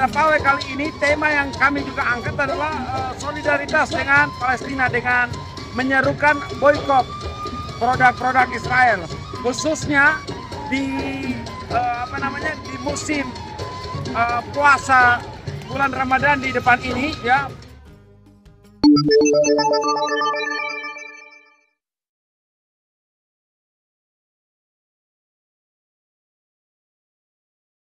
Pada PAWE kali ini tema yang kami juga angkat adalah eh, solidaritas dengan Palestina dengan menyerukan boykot produk-produk Israel khususnya di eh, apa namanya di musim eh, puasa bulan Ramadan di depan ini ya